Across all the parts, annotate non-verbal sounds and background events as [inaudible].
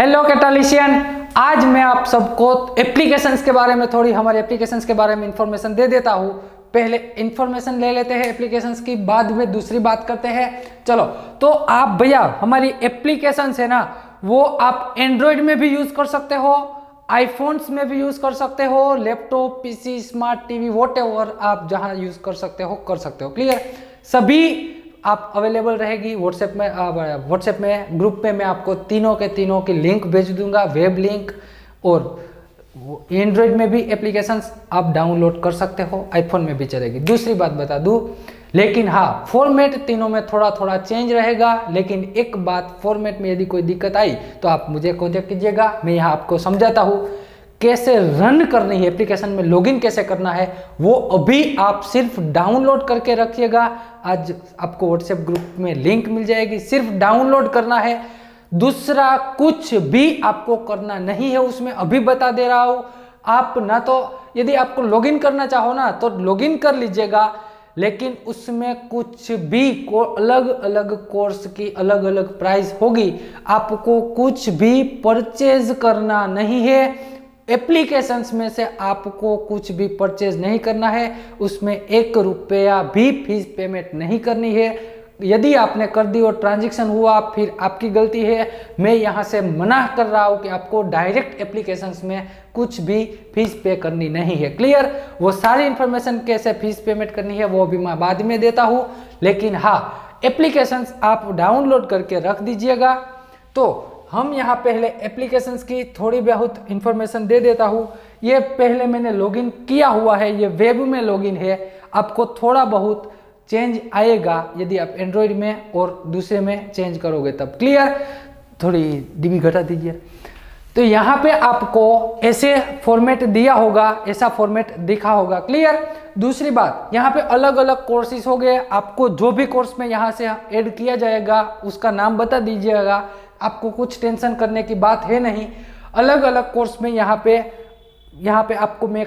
Hello कैटालिशियन आज मैं आप सबको एप्लीकेशंस के बारे में थोड़ी, हमारे एप्लीकेशंस के बारे में इंफॉर्मेशन दे देता हूँ। पहले इंफॉर्मेशन ले लेते हैं एप्लीकेशंस की, बाद में दूसरी बात करते हैं। चलो तो आप भैया, हमारी एप्लीकेशंस है ना, वो आप एंड्रॉयड में भी यूज़ कर सकते हो आईफोन्स में भी यूज़ कर सकते हो लैपटॉप पीसी स्मार्ट टीवी वोट आप जहाँ यूज़ कर सकते हो, कर सकते हो। क्लियर सभी आप अवेलेबल रहेगी। व्हाट्सएप में व्हाट्सएप में ग्रुप पे मैं आपको तीनों के तीनों की लिंक भेज दूँगा वेब लिंक और एंड्रॉयड में भी एप्लीकेशंस आप डाउनलोड कर सकते हो आईफोन में भी चलेगी। दूसरी बात बता दूँ, लेकिन हाँ फॉर्मेट तीनों में थोड़ा थोड़ा चेंज रहेगा, लेकिन एक बात फॉर्मेट में यदि कोई दिक्कत आई तो आप मुझे कॉन्टेक्ट कीजिएगा, मैं यहाँ आपको समझाता हूँ। कैसे रन करनी है एप्लीकेशन में लॉगिन कैसे करना है, वो अभी आप सिर्फ़ डाउनलोड करके रखिएगा। आज आपको व्हाट्सएप ग्रुप में लिंक मिल जाएगी। सिर्फ़ डाउनलोड करना है। दूसरा, कुछ भी आपको करना नहीं है, उसमें अभी बता दे रहा हूँ। आप ना तो यदि आपको लॉगिन करना चाहो ना तो लॉगिन कर लीजिएगा। लेकिन उसमें कुछ भी को अलग अलग कोर्स की अलग अलग प्राइस होगी। आपको कुछ भी परचेज करना नहीं है। एप्लीकेशंस में से आपको कुछ भी परचेज नहीं करना है, उसमें एक रुपया भी फ़ीस पेमेंट नहीं करनी है। यदि आपने कर दी और ट्रांजेक्शन हुआ, फिर आपकी गलती है। मैं यहाँ से मना कर रहा हूँ कि आपको डायरेक्ट एप्लीकेशंस में कुछ भी फ़ीस पे करनी नहीं है। क्लियर वो सारी इन्फॉर्मेशन कैसे फ़ीस पेमेंट करनी है, वो भी मैं बाद में देता हूँ। लेकिन हाँ एप्लीकेशंस आप डाउनलोड करके रख दीजिएगा। तो हम यहाँ पहले एप्लीकेशंस की थोड़ी बहुत इंफॉर्मेशन दे देता हूँ। ये पहले मैंने लॉगिन किया हुआ है, ये वेब में लॉगिन है। आपको थोड़ा बहुत चेंज आएगा यदि आप एंड्रॉयड में और दूसरे में चेंज करोगे तब। क्लियर थोड़ी डीबी घटा दीजिए। तो यहाँ पे आपको ऐसे फॉर्मेट दिया होगा, ऐसा फॉर्मेट दिखा होगा। क्लियर दूसरी बात, यहाँ पे अलग अलग कोर्सेज हो गए। आपको जो भी कोर्स में यहाँ से ऐड किया जाएगा, उसका नाम बता दीजिएगा। आपको कुछ टेंशन करने की बात है नहीं। अलग अलग कोर्स में यहाँ पे यहाँ पे आपको मैं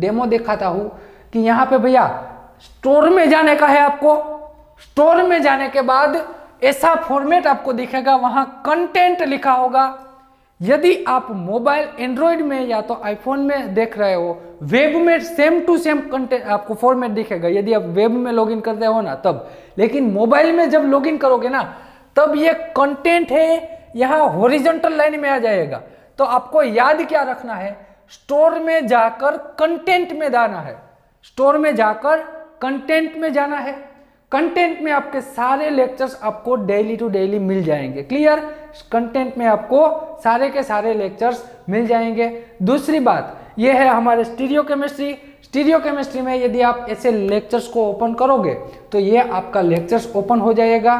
डेमो दिखाता हूँ कि यहाँ पे भैया स्टोर में जाने का है आपको। स्टोर में जाने के बाद ऐसा फॉर्मेट आपको दिखेगा, वहाँ कंटेंट लिखा होगा। यदि आप मोबाइल एंड्रॉयड में या तो आईफोन में देख रहे हो वेब में सेम टू सेम कंटेंट आपको फॉर्मेट दिखेगा। यदि आप वेब में लॉगिन करते हो ना तब। लेकिन मोबाइल में जब लॉगिन करोगे ना तब ये कंटेंट है, यहाँ होरिजेंटल लाइन में आ जाएगा। तो आपको याद क्या रखना है? स्टोर में जाकर कंटेंट में जाना है। स्टोर में जाकर कंटेंट में जाना है। कंटेंट में आपके सारे लेक्चर्स आपको डेली टू डेली मिल जाएँगे। क्लियर कंटेंट में आपको सारे के सारे लेक्चर्स मिल जाएँगे। दूसरी बात यह है हमारे स्टीरियो केमिस्ट्री स्टीरियो केमिस्ट्री में यदि आप ऐसे लेक्चर्स को ओपन करोगे तो ये आपका लेक्चर्स ओपन हो जाएगा।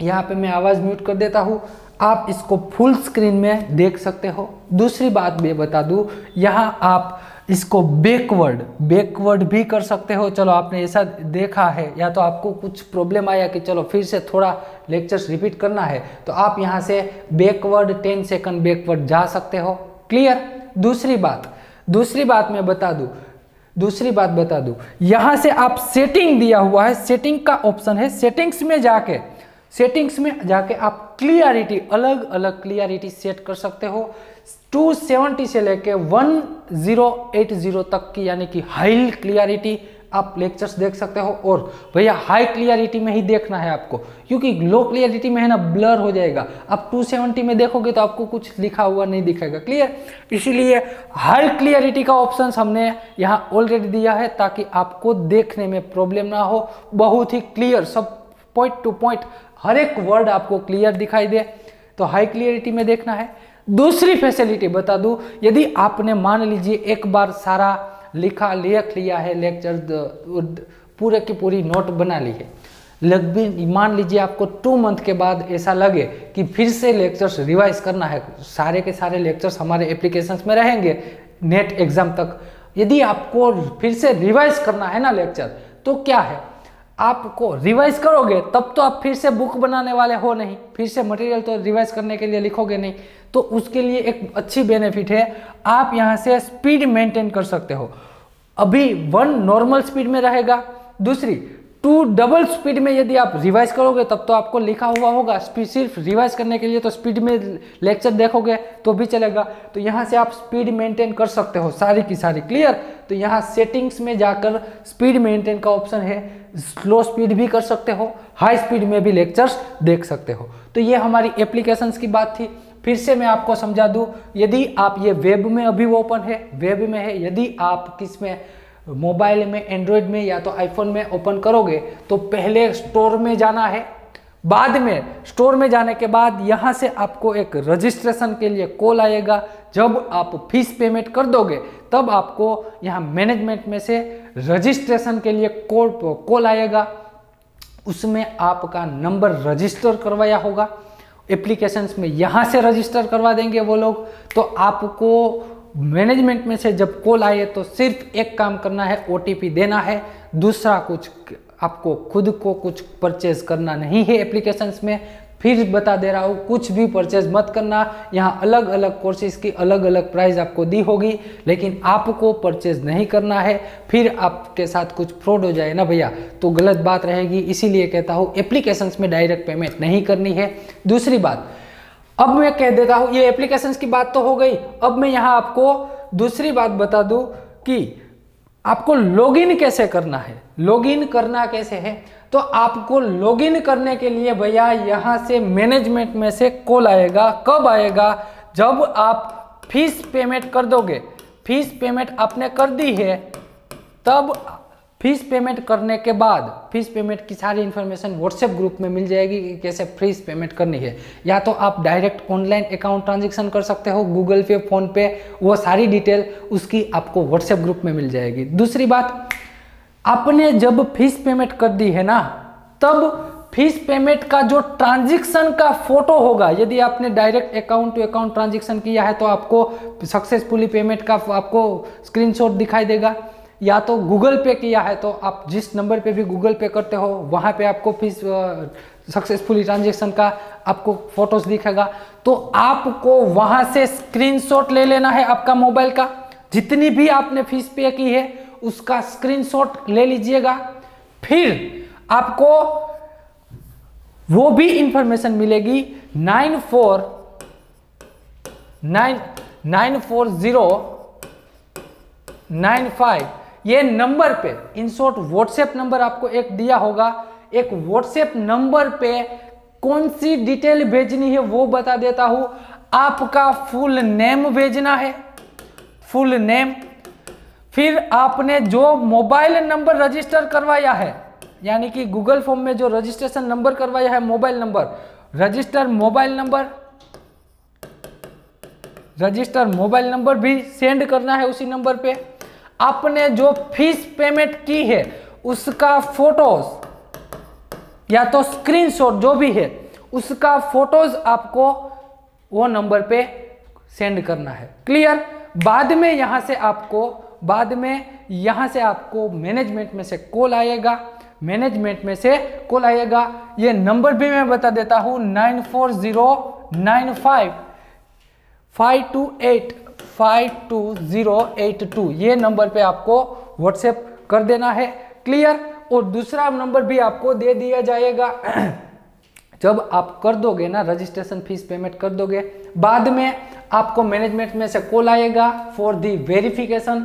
यहाँ पे मैं आवाज़ म्यूट कर देता हूँ। आप इसको फुल स्क्रीन में देख सकते हो। दूसरी बात मैं बता दूँ, यहाँ आप इसको बैकवर्ड बैकवर्ड भी कर सकते हो। चलो, आपने ऐसा देखा है, या तो आपको कुछ प्रॉब्लम आया कि चलो, फिर से थोड़ा लेक्चर्स रिपीट करना है। तो आप यहाँ से बैकवर्ड टेन सेकंड बैकवर्ड जा सकते हो। क्लियर दूसरी बात दूसरी बात मैं बता दूँ, दूसरी बात बता दूँ। यहाँ से आप सेटिंग दिया हुआ है। सेटिंग का ऑप्शन है सेटिंग्स में जाके। सेटिंग्स में जाके आप क्लियरिटी, अलग अलग क्लियरिटी सेट कर सकते हो। 270 से लेके 1080 तक की यानी कि हाई क्लियरिटी आप लेक्चर्स देख सकते हो और भैया हाई क्लियरिटी में ही देखना है आपको, क्योंकि लो क्लियरिटी में है ना ब्लर हो जाएगा। आप 270 में देखोगे तो आपको कुछ लिखा हुआ नहीं दिखेगा, क्लियर? इसीलिए हाई क्लियरिटी का ऑप्शन हमने यहाँ ऑलरेडी दिया है ताकि आपको देखने में प्रॉब्लम ना हो। बहुत ही क्लियर सब पॉइंट टू पॉइंट हर एक वर्ड आपको क्लियर दिखाई दे। तो हाई क्लियरिटी में देखना है। दूसरी फैसिलिटी बता दूँ, यदि आपने मान लीजिए एक बार सारा लिखा, लिख लिया है लेक्चर पूरे की पूरी नोट बना ली है। लगभग मान लीजिए आपको टू मंथ के बाद ऐसा लगे कि फिर से लेक्चर्स रिवाइज करना है, सारे के सारे लेक्चर्स हमारे एप्लीकेशंस में रहेंगे नेट एग्ज़ाम तक। यदि आपको फिर से रिवाइज करना है ना लेक्चर तो क्या है? आपको रिवाइज करोगे, तब तो आप फिर से बुक बनाने वाले हो नहीं। फिर से मटेरियल तो रिवाइज करने के लिए लिखोगे नहीं। तो उसके लिए एक अच्छी बेनिफिट है, आप यहाँ से स्पीड मेंटेन कर सकते हो। अभी वन नॉर्मल स्पीड में रहेगा। दूसरी टू डबल स्पीड में यदि आप रिवाइज करोगे, तब तो आपको लिखा हुआ होगा। स्पीड सिर्फ़ रिवाइज करने के लिए तो स्पीड में लेक्चर देखोगे तो भी चलेगा। तो यहाँ से आप स्पीड मेंटेन कर सकते हो, सारी की सारी। क्लियर तो यहाँ सेटिंग्स में जाकर स्पीड मेंटेन का ऑप्शन है। स्लो स्पीड भी कर सकते हो हाई स्पीड में भी लेक्चर्स देख सकते हो। तो ये हमारी एप्लीकेशन की बात थी। फिर से मैं आपको समझा दूँ, यदि आप ये वेब में अभी ओपन है वेब में है, यदि आप किसमें मोबाइल में एंड्रॉयड में या तो आईफोन में ओपन करोगे तो पहले स्टोर में जाना है। बाद में स्टोर में जाने के बाद यहाँ से आपको एक रजिस्ट्रेशन के लिए कॉल आएगा। जब आप फ़ीस पेमेंट कर दोगे, तब आपको यहाँ मैनेजमेंट में से रजिस्ट्रेशन के लिए कॉल कॉल आएगा। उसमें आपका नंबर रजिस्टर करवाया होगा। एप्लीकेशंस में यहाँ से रजिस्टर करवा देंगे वो लोग। तो आपको मैनेजमेंट में से जब कॉल आए तो सिर्फ़ एक काम करना है ओ देना है। दूसरा कुछ आपको खुद को कुछ परचेज करना नहीं है एप्लीकेशंस में। फिर बता दे रहा हूँ, कुछ भी परचेज मत करना। यहाँ अलग अलग कोर्सेज की अलग अलग प्राइस आपको दी होगी, लेकिन आपको परचेज नहीं करना है। फिर आपके साथ कुछ फ्रॉड हो जाए ना भैया तो गलत बात रहेगी। इसीलिए कहता हूँ एप्लीकेशंस में डायरेक्ट पेमेंट नहीं करनी है। दूसरी बात, अब मैं कह देता हूँ, ये एप्लीकेशन की बात तो हो गई। अब मैं यहाँ आपको दूसरी बात बता दूँ कि आपको लॉगिन कैसे करना है? लॉगिन करना कैसे है? तो आपको लॉगिन करने के लिए भैया यहाँ से मैनेजमेंट में से कॉल आएगा। कब आएगा? जब आप फ़ीस पेमेंट कर दोगे। फ़ीस पेमेंट आपने कर दी है, तब फ़ीस पेमेंट करने के बाद फ़ीस पेमेंट की सारी इन्फॉर्मेशन व्हाट्सएप ग्रुप में मिल जाएगी कि कैसे फ़ीस पेमेंट करनी है। या तो आप डायरेक्ट ऑनलाइन अकाउंट ट्रांजेक्शन कर सकते हो गूगल पे फ़ोन पे वो सारी डिटेल उसकी आपको व्हाट्सएप ग्रुप में मिल जाएगी। दूसरी बात आपने जब फ़ीस पेमेंट कर दी है ना, तब फ़ीस पेमेंट का जो ट्रांजेक्शन का फ़ोटो होगा, यदि आपने direct account to account transaction किया है तो आपको सक्सेसफुली पेमेंट का आपको स्क्रीनशॉट दिखाई देगा। या तो गूगल पे किया है तो आप जिस नंबर पे भी गूगल पे करते हो, वहाँ पे आपको फ़ीस सक्सेसफुली ट्रांजेक्शन का आपको फ़ोटोज़ दिखेगा। तो आपको वहाँ से स्क्रीनशॉट ले लेना है आपका मोबाइल का। जितनी भी आपने फ़ीस पे की है उसका स्क्रीनशॉट ले लीजिएगा। फिर आपको वो भी इंफॉर्मेशन मिलेगी। Nine four, nine nine four zero, nine five. ये नंबर पे, इन शॉर्ट व्हाट्सएप नंबर आपको एक दिया होगा। एक व्हाट्सएप नंबर पे कौन सी डिटेल भेजनी है वो बता देता हूँ। आपका फुल नेम भेजना है। फुल नेम फिर आपने जो मोबाइल नंबर रजिस्टर करवाया है, यानी कि गूगल फॉर्म में जो रजिस्ट्रेशन नंबर करवाया है mobile number, register mobile number, register mobile number भी सेंड करना है उसी नंबर पे। आपने जो फ़ीस पेमेंट की है, उसका फ़ोटोज़ या तो स्क्रीनशॉट जो भी है, उसका फ़ोटोज़ आपको वो नंबर पे सेंड करना है। क्लियर? बाद में यहाँ से आपको बाद में यहाँ से आपको मैनेजमेंट में से कॉल आएगा। मैनेजमेंट में से कॉल आएगा। ये नंबर भी मैं बता देता हूँ nine four zero nine five five two eight five two zero eight two ये नंबर पे आपको व्हाट्सएप कर देना है। क्लियर और दूसरा नंबर भी आपको दे दिया जाएगा। [clears throat] जब आप कर दोगे ना रजिस्ट्रेशन फ़ीस पेमेंट कर दोगे, बाद में आपको मैनेजमेंट में से कॉल आएगा फॉर दी वेरिफिकेशन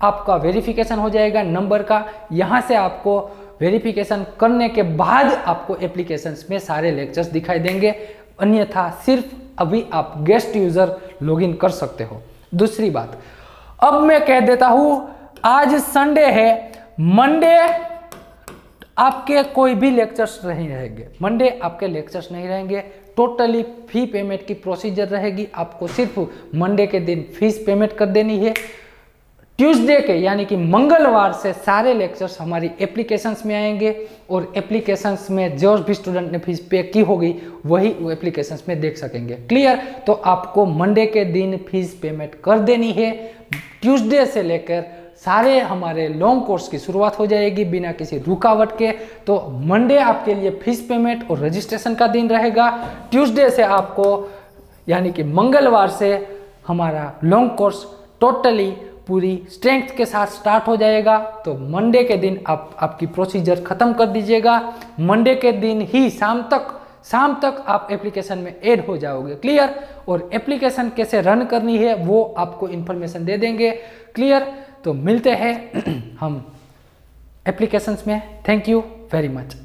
आपका वेरिफिकेशन हो जाएगा नंबर का। यहाँ से आपको वेरिफिकेशन करने के बाद आपको एप्लीकेशन में सारे लेक्चर्स दिखाई देंगे। अन्यथा सिर्फ़ अभी आप गेस्ट यूज़र लॉगिन कर सकते हो। दूसरी बात, अब मैं कह देता हूँ, आज संडे है। मंडे आपके कोई भी लेक्चर्स नहीं रहेंगे। मंडे आपके लेक्चर्स नहीं रहेंगे। टोटली फ़ी पेमेंट की प्रोसीजर रहेगी। आपको सिर्फ़ मंडे के दिन फ़ीस पेमेंट कर देनी है। ट्यूसडे के, यानी कि मंगलवार से सारे लेक्चर्स हमारी एप्लीकेशंस में आएँगे और एप्लीकेशंस में जो भी स्टूडेंट ने फ़ीस पे की होगी, वही वो एप्लीकेशंस में देख सकेंगे। क्लियर? तो आपको मंडे के दिन फ़ीस पेमेंट कर देनी है। ट्यूसडे से लेकर सारे हमारे लॉन्ग कोर्स की शुरुआत हो जाएगी बिना किसी रुकावट के। तो मंडे आपके लिए फ़ीस पेमेंट और रजिस्ट्रेशन का दिन रहेगा। ट्यूसडे से आपको, यानी कि मंगलवार से हमारा लॉन्ग कोर्स टोटली पूरी स्ट्रेंथ के साथ स्टार्ट हो जाएगा तो मंडे के दिन आप, आपकी प्रोसीजर ख़त्म कर दीजिएगा। मंडे के दिन ही शाम तक शाम तक आप एप्लीकेशन में ऐड हो जाओगे। क्लियर और एप्लीकेशन कैसे रन करनी है, वो आपको इन्फॉर्मेशन दे देंगे। क्लियर तो मिलते हैं। [clears throat] हम एप्लीकेशंस में। Thank you very much